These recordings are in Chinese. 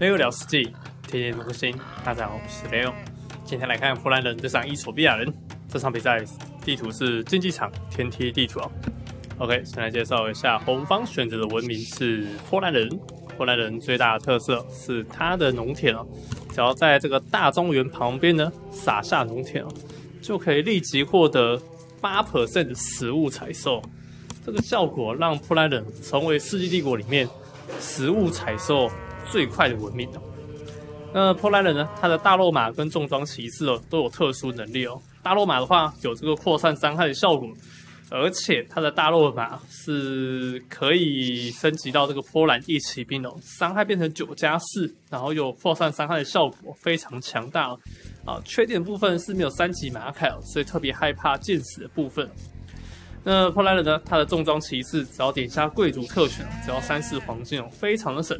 没有了实际，天天更新。大家好，我是雷欧。今天来看波兰人对上伊索比亚人这场比赛，地图是竞技场天梯地图哦。OK，先来介绍一下红方选择的文明是波兰人。波兰人最大的特色是他的农田哦，只要在这个大庄园旁边呢撒下农田哦，就可以立即获得八 percent 的食物采收。这个效果让波兰人成为世纪帝国里面食物采收最快的文明哦。那波兰人呢？他的大肉马跟重装骑士哦都有特殊能力哦。大肉马的话有这个扩散伤害的效果，而且他的大肉马是可以升级到这个波兰一骑兵哦，伤害变成九加四，然后有扩散伤害的效果，非常强大哦。啊，缺点部分是没有三级马凯哦，所以特别害怕剑死的部分。那波兰人呢？他的重装骑士只要点下贵族特权，只要三四黄金哦，非常的省。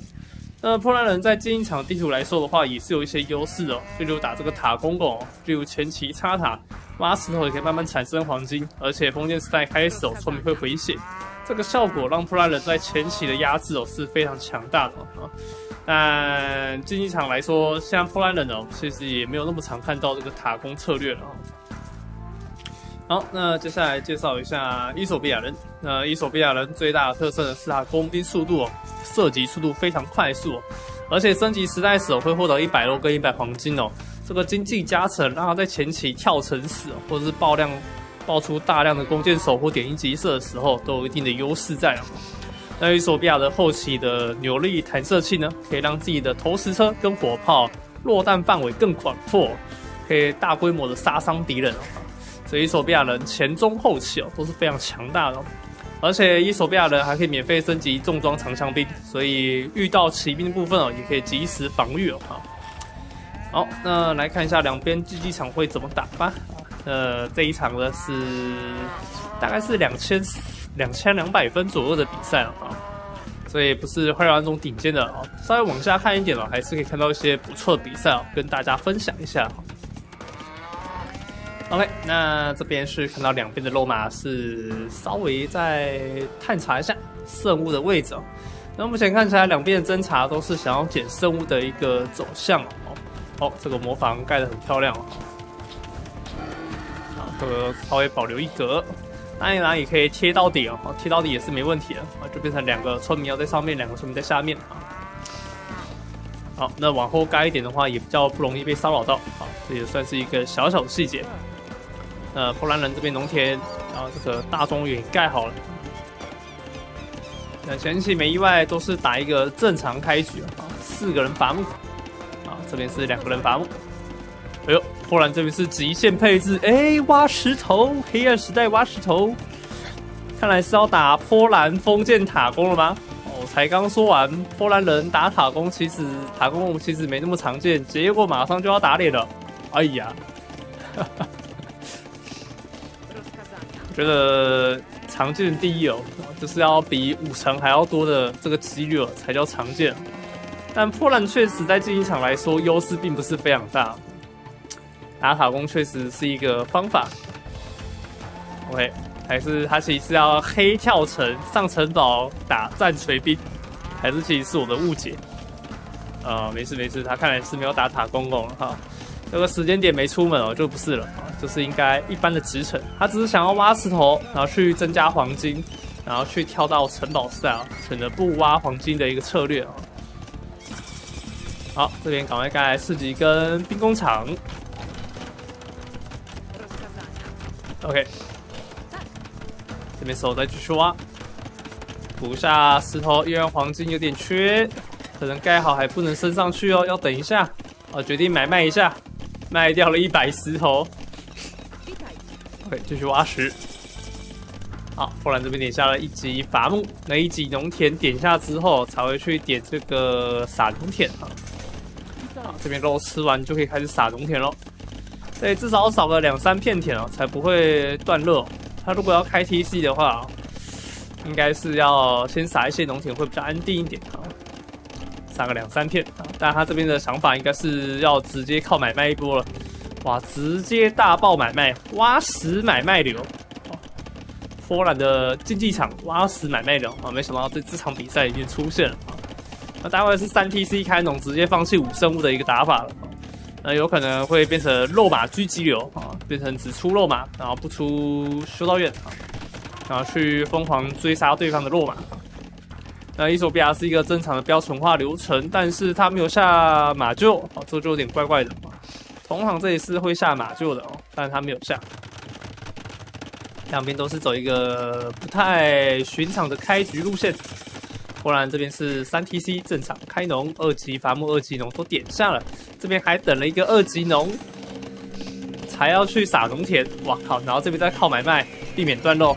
那破烂人在竞技场地图来说的话，也是有一些优势哦。例如打这个塔公公，例如前期插塔挖石头也可以慢慢产生黄金，而且封建时代开始哦，村民会回血，这个效果让破烂人在前期的压制哦是非常强大的啊。但竞技场来说，像破烂人哦，其实也没有那么常看到这个塔攻策略了。好，那接下来介绍一下伊索比亚人。那伊索比亚人最大的特色呢是他工兵速度哦，射击速度非常快速哦，而且升级时代时会获得一百肉跟一百黄金哦。这个经济加成让他在前期跳城死或者是爆量爆出大量的弓箭手或点一级射的时候都有一定的优势在哦。那伊索比亚的后期的扭力弹射器呢，可以让自己的投石车跟火炮落弹范围更广阔，可以大规模的杀伤敌人哦。所以伊索比亚人前中后期哦都是非常强大的，而且伊索比亚人还可以免费升级重装长枪兵，所以遇到骑兵部分哦也可以及时防御哦。好，那来看一下两边竞技场会怎么打吧。呃，这一场呢是大概是两千两千两百分左右的比赛了啊，所以不是会那种顶尖的哦，稍微往下看一点哦，还是可以看到一些不错的比赛哦，跟大家分享一下。OK，那这边是看到两边的肉马是稍微再探查一下圣物的位置哦。那目前看起来两边的侦查都是想要捡圣物的一个走向哦。哦，这个魔房盖得很漂亮哦。啊，这个稍微保留一格，当然也可以贴到底哦，贴到底也是没问题的啊，就变成两个村民要在上面，两个村民在下面啊。好，那往后盖一点的话，也比较不容易被骚扰到啊，这也算是一个小小的细节。呃，波兰人这边农田，然后这个大庄园盖好了。那前期没意外都是打一个正常开局啊，四个人伐木，啊，这边是两个人伐木。哎呦，波兰这边是极限配置，哎，挖石头，黑暗时代挖石头，看来是要打波兰封建塔工了吗？哦，才刚说完波兰人打塔工，其实塔工其实没那么常见，结果马上就要打脸了，哎呀，哈哈。觉得常见第一哦，就是要比五成还要多的这个几率哦，才叫常见。但破烂确实在竞技场来说优势并不是非常大，打塔攻确实是一个方法。OK，还是他其实是要黑跳城上城堡打战锤兵，还是其实是我的误解。呃，没事没事，他看来是没有打塔公公了哈。这个时间点没出门哦，就不是了，就是应该一般的直城，他只是想要挖石头，然后去增加黄金，然后去跳到城堡赛啊，选择不挖黄金的一个策略啊。好，这边赶快盖四级跟兵工厂。OK，这边手再继续挖，补下石头，因为黄金有点缺，可能盖好还不能升上去哦，要等一下啊，决定买卖一下。卖掉了一百石头，OK，继续挖石。好，波兰这边点下了一级伐木，那一级农田点下之后，才会去点这个撒农田啊。这边肉吃完就可以开始撒农田喽。对，至少少个两三片田哦，才不会断热。他如果要开 TC 的话，应该是要先撒一些农田，会比较安定一点啊。撒个两三片啊，但他这边的想法应该是要直接靠买卖一波了，哇，直接大爆买卖，挖石买卖流，波兰的竞技场挖石买卖流啊，没想到这这场比赛已经出现了啊，那待会是三 T C 开农，直接放弃五生物的一个打法了。那有可能会变成肉马狙击流啊，变成只出肉马，然后不出修道院啊，然后去疯狂追杀对方的肉马。那伊索比亚是一个正常的标准化流程，但是他没有下马厩，哦，这就有点怪怪的。同行这里是会下马厩的哦，但是他没有下。两边都是走一个不太寻常的开局路线。波兰这边是三 T C 正常开农，二级伐木、二级农都点下了，这边还等了一个二级农，才要去撒农田。哇靠！然后这边再靠买卖，避免断肉。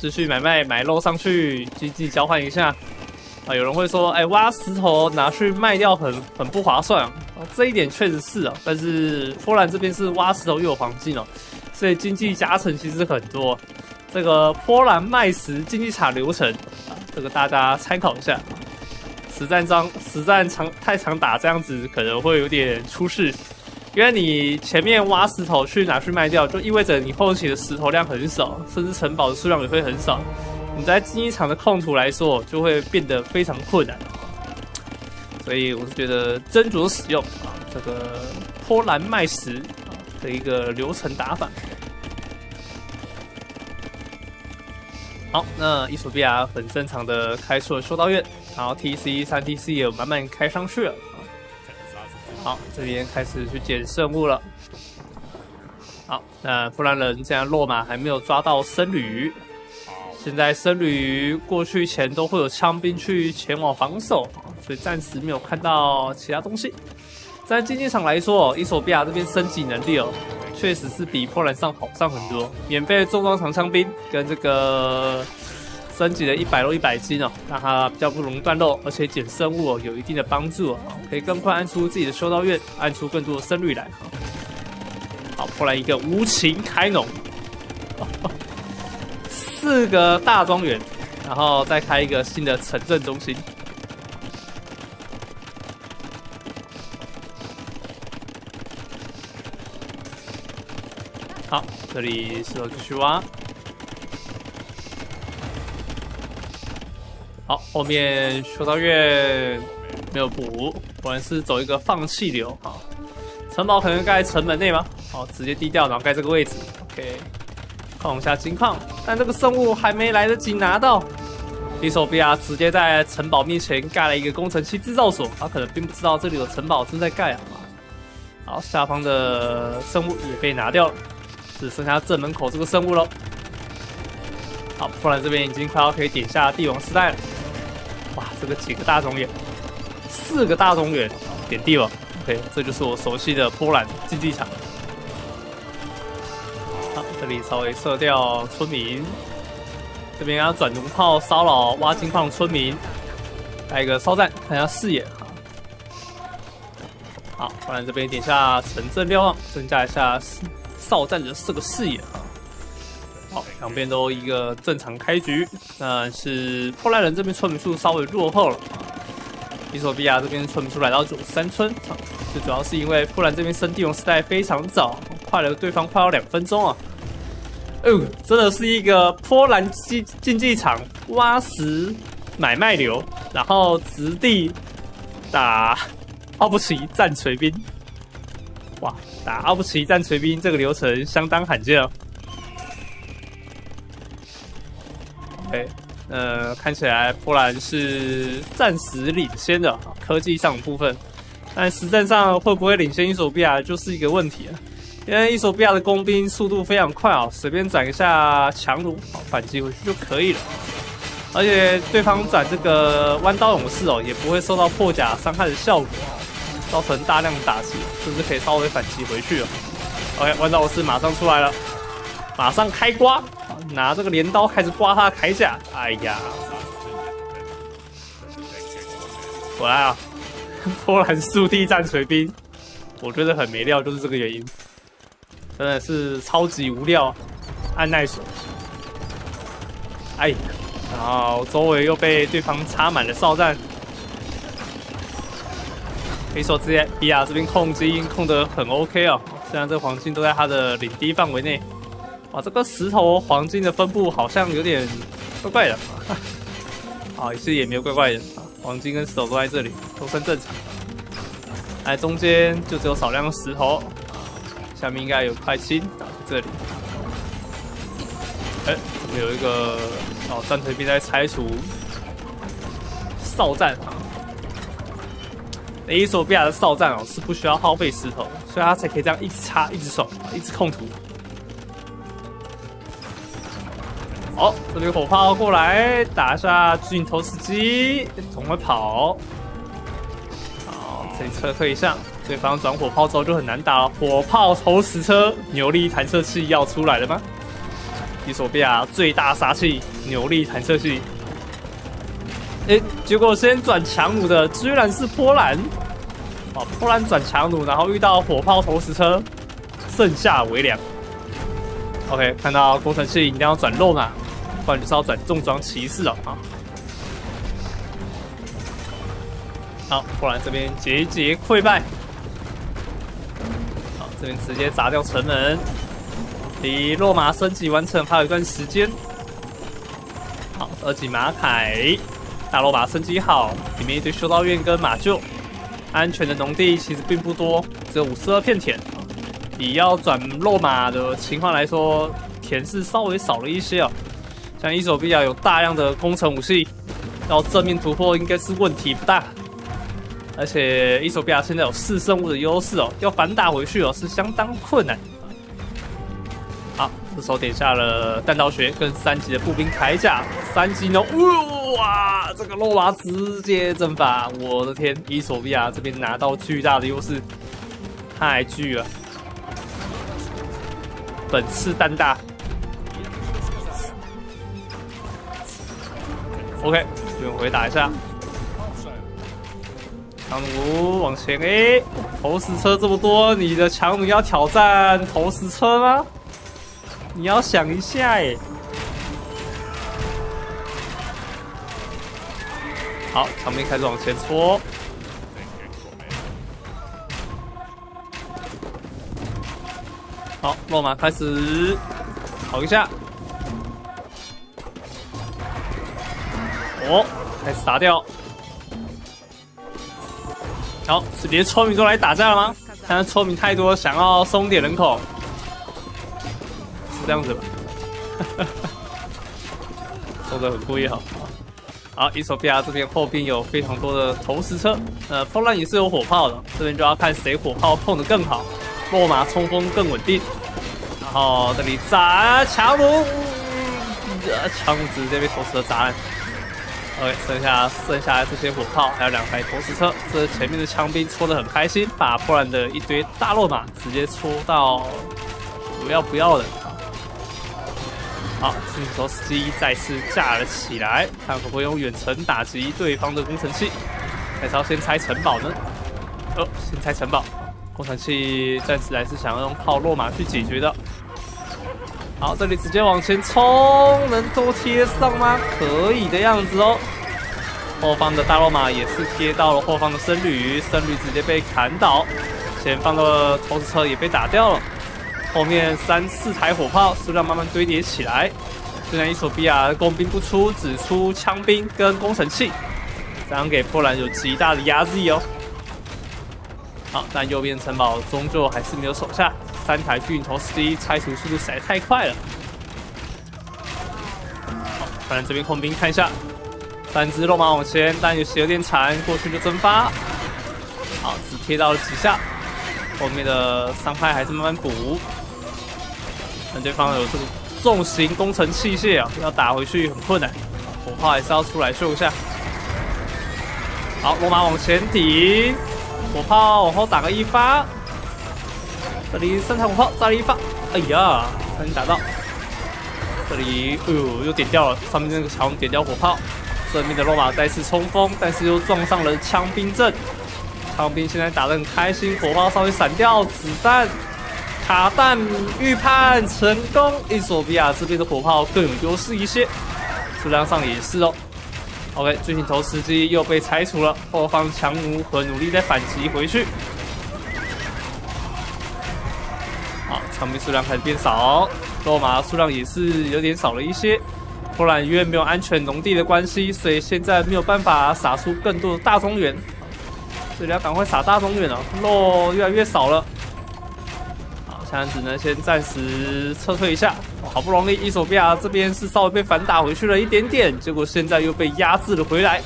继续买卖买肉上去，经济交换一下。啊，有人会说，哎，挖石头拿去卖掉很很不划算。这一点确实是啊，但是波兰这边是挖石头又有黄金哦，所以经济加成其实很多。这个波兰卖石竞技场流程。这个大家参考一下，实战章实战长太常打这样子可能会有点出事，因为你前面挖石头去拿去卖掉，就意味着你后期的石头量很少，甚至城堡的数量也会很少。你在竞技场的控图来说，就会变得非常困难。所以我是觉得斟酌使用啊，这个波兰卖石啊的一个流程打法。好，那伊索比亚很正常的开出了修道院，然后 T C 三 T C 也慢慢开上去了。好，这边开始去捡圣物了。好，那波兰人这样落马还没有抓到僧侣，现在僧侣过去前都会有枪兵去前往防守，所以暂时没有看到其他东西。在竞技场来说，伊索比亚这边升级能力哦。确实是比波兰上好上很多，免费重装长枪兵跟这个升级的一百肉一百斤哦，让它比较不容易断肉，而且捡生物哦有一定的帮助哦，可以更快按出自己的修道院，按出更多的胜率来哈。好，波兰一个无情开农，四个大庄园，然后再开一个新的城镇中心。好，这里石头继续挖。好，后面修道院没有补，果然是走一个放弃流啊。城堡可能盖在城门内吗？好，直接低调，然后盖这个位置。OK，看一下金矿，但这个生物还没来得及拿到，伊索比亚直接在城堡面前盖了一个工程器制造所，他可能并不知道这里有城堡正在盖啊。好，下方的生物也被拿掉了。只剩下正门口这个生物喽。好，波兰这边已经快要可以点下帝王时代了。哇，这个几个大中眼，四个大中眼点帝王。OK，这就是我熟悉的波兰竞技场。好，这里稍微射掉村民。这边要转龙炮骚扰挖金矿村民，来一个烧战，看一下视野。好，波兰这边点下城镇瞭望，增加一下哨站着四个视野啊，好，两边都一个正常开局，但是波兰人这边村民数稍微落后了啊。伊索比亚这边村民数来到九三村，最主要是因为波兰这边升地龙时代非常早，快了对方快要两分钟啊。哦，真的是一个波兰竞竞技场挖石买卖流，然后直地打奥布奇战锤兵。哇，打奥布奇战锤兵这个流程相当罕见哦。OK，呃，看起来波兰是暂时领先的科技上的部分，但实战上会不会领先伊索比亚就是一个问题啊。因为伊索比亚的工兵速度非常快啊，随便转一下强弩，反击回去就可以了。而且对方转这个弯刀勇士哦，也不会受到破甲伤害的效果。造成大量打击，是不是可以稍微反击回去了？OK，弯刀武士马上出来了，马上开刮，拿这个镰刀开始刮他的铠甲。哎呀，果然啊，波兰速地战锤兵，我觉得很没料，就是这个原因，真的是超级无料，按耐手。哎，然后周围又被对方插满了哨弹。可以说，直接比亚这边控金控得很 OK 哦。虽然这黄金都在他的领地范围内，哇，这个石头黄金的分布好像有点怪怪的。啊，其实也没有怪怪的啊，黄金跟石头都在这里，都算正常。哎，中间就只有少量的石头，下面应该有块金打在这里。哎，这边有一个哦，战锤兵在拆除哨站啊。伊索比亚的哨站哦是不需要耗费石头，所以他才可以这样一直插、一直守、一直控图。好，这边火炮过来打一下巨型投石机，总会跑。好，这里撤退一下，对方转火炮之后就很难打了。火炮投石车，扭力弹射器要出来了吗？伊索比亚最大杀器，扭力弹射器。哎，结果先转强弩的居然是波兰，哦，波兰转强弩，然后遇到火炮投石车，剩下为两。OK，看到工程器一定要转肉嘛。不然就是要转重装骑士哦，啊！好，波兰这边节节溃败。好，这边直接砸掉城门，离落马升级完成还有一段时间。好，二级马凯，大罗马升级好，里面一堆修道院跟马厩，安全的农地其实并不多，只有五十二片田。以要转落马的情况来说，田是稍微少了一些哦。像伊索比亚有大量的工程武器，要正面突破应该是问题不大。而且伊索比亚现在有四生物的优势哦，要反打回去哦是相当困难。好，这时候点下了弹道学跟三级的步兵铠甲，三级呢，哇，这个罗马直接蒸发，我的天，伊索比亚这边拿到巨大的优势，太巨了，本次弹大。OK，这边回打一下。强弩往前 A，，投石车这么多，你的强弩要挑战投石车吗？你要想一下诶。好，长兵开始往前搓。好，落马开始跑一下。哦，开始杀掉。好，是连村民都来打架了吗？看来村民太多，想要松点人口，是这样子吧？说的很故意哈。好，伊索比亚这边后边有非常多的投石车，呃，波兰也是有火炮的，这边就要看谁火炮碰的更好，落马冲锋更稳定。然后这里砸强弩，强弩直接被投石车砸烂。OK，剩下剩下这些火炮，还有两台投石车，这前面的枪兵戳的很开心，把波兰的一堆大落马直接戳到不要不要的。好，镜头司机再次架了起来，看可不可以用远程打击对方的工程器，还是要先拆城堡呢？哦，先拆城堡，工程器暂时还是想要用炮落马去解决的。好，这里直接往前冲，能都贴上吗？可以的样子哦。后方的大罗马也是贴到了后方的僧侣，僧侣直接被砍倒，前方的投石车也被打掉了。后面三四台火炮数量慢慢堆叠起来。虽然伊索比亚工兵不出，只出枪兵跟工程器，这样给波兰有极大的压制哦。好，但右边城堡终究还是没有守下。三台巨型投石机拆除速度实在太快了。好，反正这边空兵看一下，三只肉马往前，但有些有点残，过去就蒸发。好，只贴到了几下，后面的伤害还是慢慢补。但对方有这个重型工程器械啊，要打回去很困难，火炮还是要出来秀一下。好，罗马往前顶，火炮往后打个一发。这里三台火炮，再来一发，哎呀，差点打到。这里，哎呦，又点掉了，上面那个墙点掉火炮。正面的罗马再次冲锋，但是又撞上了枪兵阵。枪兵现在打得很开心，火炮稍微闪掉子弹，卡弹预判成功。伊索比亚这边的火炮更有优势一些，数量上也是哦。OK，巨型投石机又被拆除了，后方强弩和努力在反击回去。好枪兵数量开始变少，罗马数量也是有点少了一些。波兰因为没有安全农地的关系，所以现在没有办法撒出更多的大中原，所以要赶快撒大中原了，肉越来越少了。好，现在只能先暂时撤退一下。好不容易，伊索比亚这边是稍微被反打回去了一点点，结果现在又被压制了回来。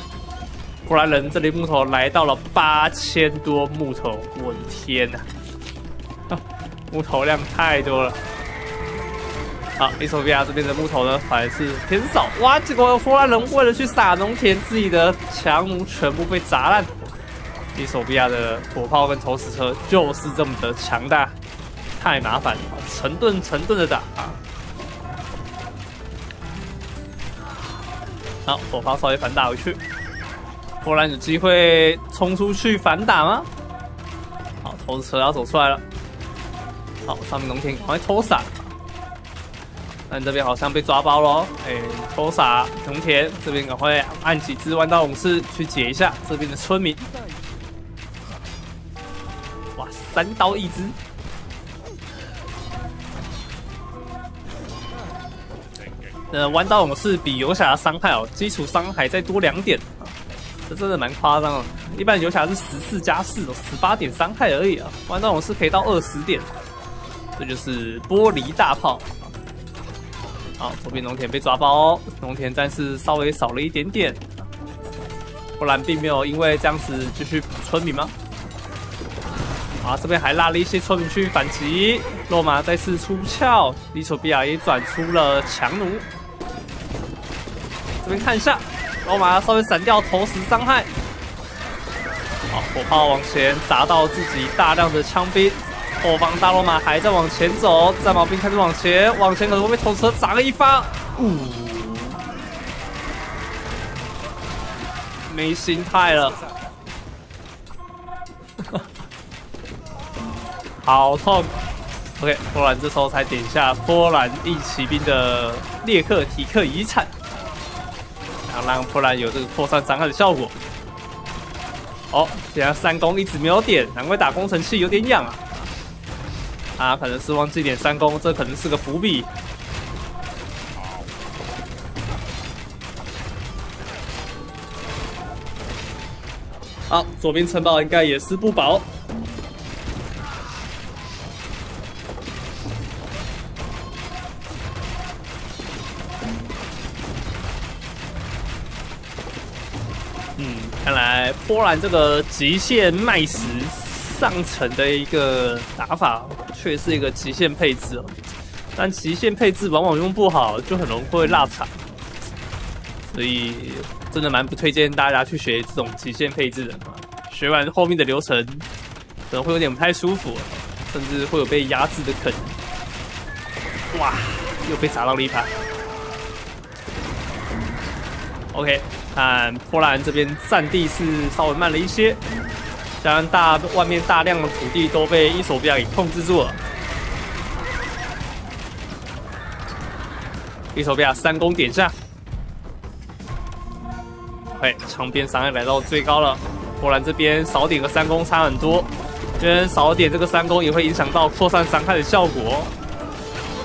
波兰人这里木头来到了八千多木头，我的天哪，木头量太多了。好，伊索比亚这边的木头呢，反而是偏少。哇，结果波兰人为了去撒农田，自己的强弩全部被砸烂。伊索比亚的火炮跟投石车就是这么的强大，太麻烦了，成盾成盾的打！好，火炮稍微反打回去。波兰有机会冲出去反打吗？好，投石车要走出来了。好，上面农田赶快偷撒。但这边好像被抓包喽。哎，偷撒农田，这边赶快按几只弯刀勇士去解一下这边的村民。哇，三刀一只。呃，弯刀勇士比游侠伤害哦，基础伤害再多两点。这真的蛮夸张的，一般游侠是十四加四，十八点伤害而已啊，弯刀勇士可以到二十点，这就是玻璃大炮。好，左边农田被抓包，农田战士稍微少了一点点，不然并没有因为这样子继续补村民吗？啊，这边还拉了一些村民去反击，罗马再次出鞘，伊索比亚也转出了强弩，边看一下。罗马稍微闪掉投石伤害，好，火炮往前砸到自己大量的枪兵，后方大罗马还在往前走，战矛兵开始往前，往前可能会被投石砸了一发，呜，没心态了，好痛，OK，波兰这时候才点下波兰一骑兵的列克提克遗产。让波兰有这个扩散伤害的效果。哦，现在三攻一直没有点，难怪打工程器有点痒啊！啊，可能是忘记点三攻，这可能是个伏笔。好，左边城堡应该也是不保。嗯看来波兰这个极限麦石上层的一个打法，却是一个极限配置哦。但极限配置往往用不好，就很容易会落场。所以真的蛮不推荐大家去学这种极限配置的。学完后面的流程，可能会有点不太舒服，甚至会有被压制的可能。哇，又被砸到了一盘。OK。但波兰这边占地是稍微慢了一些，加上大外面大量的土地都被伊索比亚给控制住了。伊索比亚三攻点下，哎，长边伤害来到最高了。波兰这边少点个三攻差很多，因为少点这个三攻也会影响到扩散伤害的效果。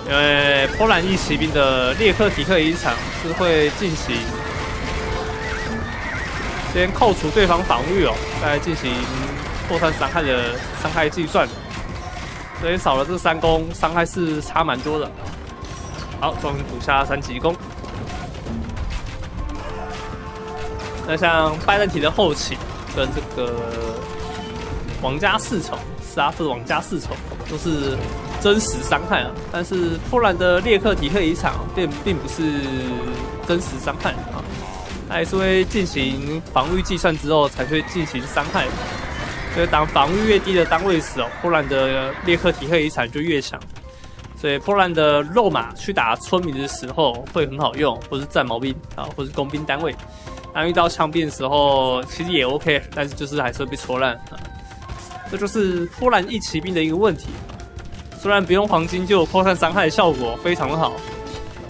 因为波兰一骑兵的列克提克一场是会进行。先扣除对方防御哦，再进行扩散伤害的伤害计算。所以少了这三攻，伤害是差蛮多的。好，终于补下三级攻。那像拜占庭的后期跟这个王家四丑，斯拉夫的王家四丑都是真实伤害啊，但是波兰的列克提克遗产并并不是真实伤害。还是会进行防御计算之后才会进行伤害，所以当防御越低的单位时哦，波兰的列克提克遗产就越强。所以波兰的肉马去打村民的时候会很好用，或是战矛兵啊，或是工兵单位。当遇到枪兵的时候，其实也 OK，但是就是还是会被戳烂啊。这就是波兰一骑兵的一个问题。虽然不用黄金就有扩散伤害效果非常的好，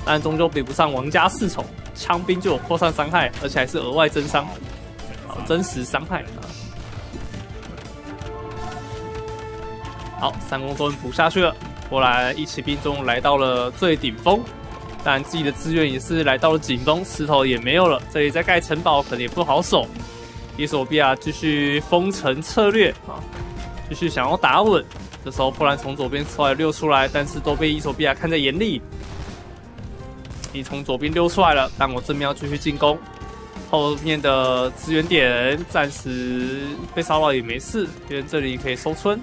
但终究比不上王家四宠。枪兵就有扩散伤害，而且还是额外增伤，好真实伤害！好，三攻终于补下去了，波兰一骑兵终于来到了最顶峰。当然自己的资源也是来到了顶峰，石头也没有了，这里再盖城堡可能也不好守。伊索比亚继续封城策略啊，继续想要打稳。这时候波兰从左边出来溜出来，但是都被伊索比亚看在眼里。你从左边溜出来了，但我正面要继续进攻，后面的资源点暂时被骚扰也没事，因为这里可以收村。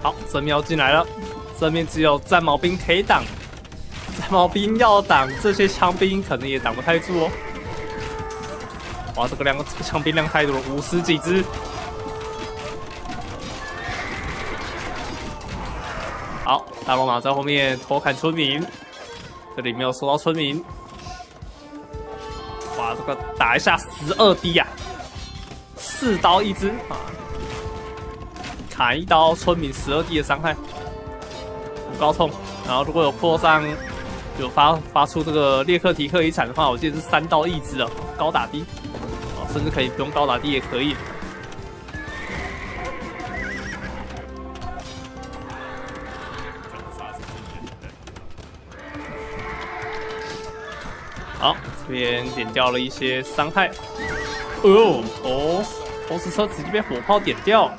好，正面要进来了，正面只有战矛兵可以挡，战矛兵要挡这些枪兵，可能也挡不太住哦。哇，这个量，这个枪兵量太多了，五十几只。大罗马在后面偷砍村民，这里没有收到村民。哇，这个打一下十二滴呀，四刀一只啊，砍一刀村民十二滴的伤害，高痛。然后如果有破伤，有发发出这个列克提克遗产的话，我记得是三刀一只哦，高打低。甚至可以不用高打低也可以。好，这边点掉了一些伤害。哦，投投石车直接被火炮点掉。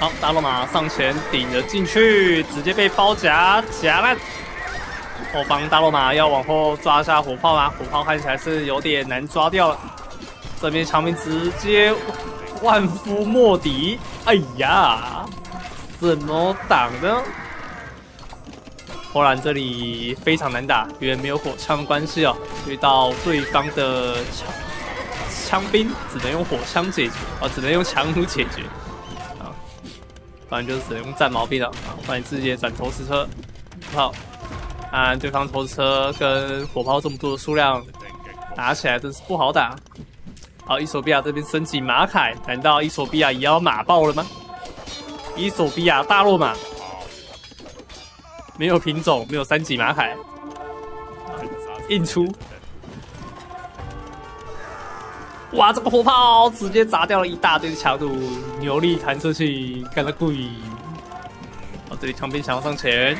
好，大罗马上前顶了进去，直接被包夹夹烂。后方大罗马要往后抓一下火炮啊？火炮看起来是有点难抓掉了。这边强兵直接万夫莫敌，哎呀，怎么挡呢？波兰这里非常难打，因为没有火枪的关系哦。遇到对方的枪枪兵，只能用火枪解决啊，只能用强弩解决啊，不然就只能用战矛兵了啊。欢迎直接转投石车，好。啊！对方投石车跟火炮这么多的数量，打起来真是不好打。好，伊索比亚这边升级马凯，难道伊索比亚也要马爆了吗？伊索比亚大落马，没有品种，没有三级马海，硬出。哇！这个火炮直接砸掉了一大堆的强度，牛力弹射器，干得贵。好，这里枪兵想要上前。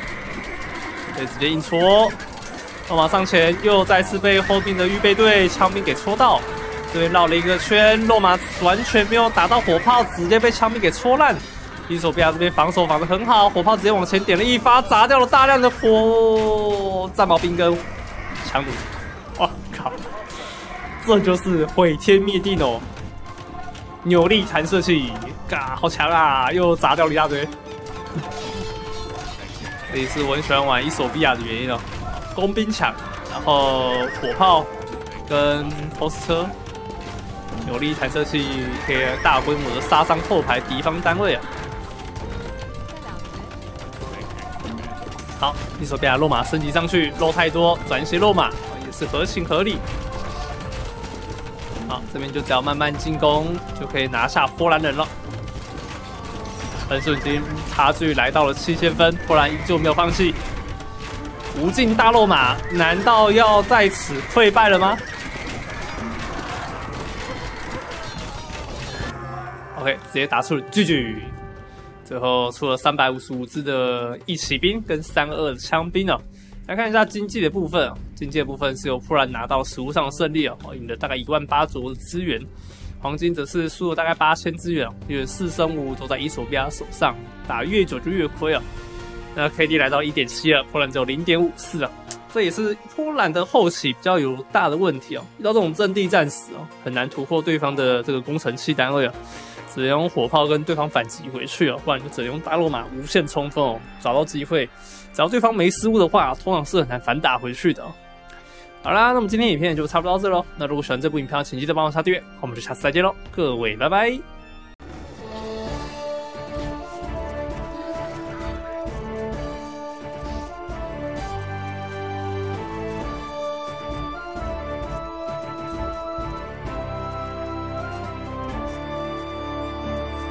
可以直接硬戳，罗马上前又再次被后面的预备队枪兵给戳到，这边绕了一个圈，落马完全没有打到火炮，直接被枪兵给戳烂。伊索比亚这边防守防的很好，火炮直接往前点了一发，砸掉了大量的火战矛兵跟枪弩。哇靠，这就是毁天灭地哦！扭力弹射器，嘎，好强啊！又砸掉了一大堆。这也是我很喜欢玩伊索比亚的原因哦，工兵强，然后火炮跟投石车，有力弹射器可以大规模的杀伤后排敌方单位啊。好，伊索比亚落马升级上去，肉太多，转一些肉马也是合情合理。好，这边就只要慢慢进攻，就可以拿下波兰人了。分数已经差距来到了七千分，波兰依旧没有放弃。无尽大落马，难道要在此溃败了吗？OK，直接打出了 GG。最后出了三百五十五支的义骑兵跟三二的枪兵哦。来看一下经济的部分，经济的部分是由波兰拿到实物上的胜利哦，赢了大概一万八左右的资源。黄金则是输了大概八千资源，因为四升五都在伊索比亚手上，打越久就越亏啊。那 KD 来到一点七了，波兰只有零点五四啊，这也是波兰的后期比较有大的问题哦。遇到这种阵地战时哦，很难突破对方的这个工程器单位啊，只能用火炮跟对方反击回去哦，不然就只能用大罗马无限冲锋哦，找到机会，只要对方没失误的话，通常是很难反打回去的。好啦，那么今天影片就差不多到这喽。那如果喜欢这部影片，请记得帮我下订阅，我们就下次再见喽，各位拜拜。